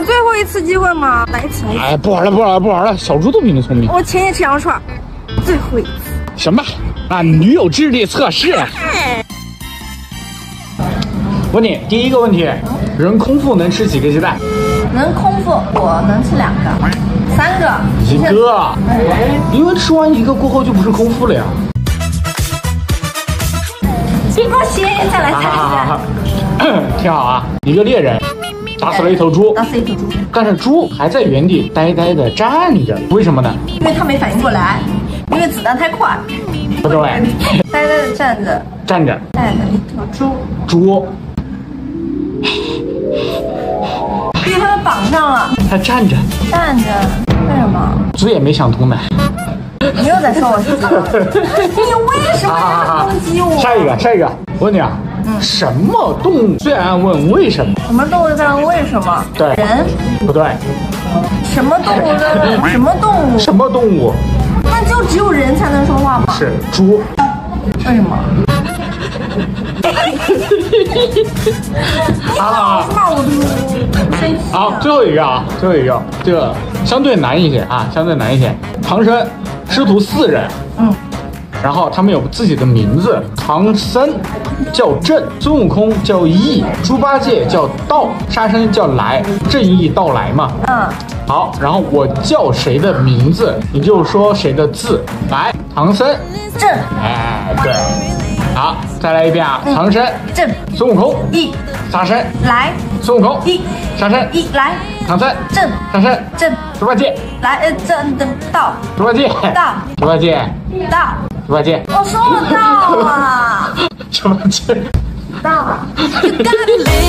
个最后一次机会吗？来一。哎，不玩了，不玩了，不玩了，小猪都比你聪明。我请你吃羊肉串，最后一次。行吧，啊，女友智力测试。问你第一个问题，人空腹能吃几个鸡蛋？能空腹，我能吃两个，三个，一个，因为吃完一个过后就不是空腹了呀。别给我歇，再来，再来，再来。挺好啊，一个猎人打死了一头猪，打死一头猪，但是猪还在原地呆呆的站着，为什么呢？因为它没反应过来，因为子弹太快。不对，呆呆的站着，站着，带着一头猪，猪被他们绑上了，他站着，站着，为什么？猪也没想通呢。你又在说我是猪？你为什么要攻击我？下一个，下一个，我问你啊，什么动物最爱问为什么？什么动物在问为什么？对人。不对，什么动物在问 什么动物？什么动物？那就只有人才能说话吗？是猪。为什么？啊，骂我猪，生气了。好，最后一个啊，最后一个，这个相对难一些啊，相对难一些。唐僧师徒四人，嗯，然后他们有自己的名字，唐僧叫正，孙悟空叫义，猪八戒叫道，沙僧叫来，正义到来嘛。嗯，好，然后我叫谁的名字，你就说谁的字。来，唐僧，正哎，对，好，再来一遍啊，唐僧，正孙悟空，一沙僧，来。孙悟空，一沙僧，一来。唐僧，正沙僧，正猪八戒，来呃正的到猪八戒，到猪八戒，到，猪八戒，我说我到了猪八戒。到。You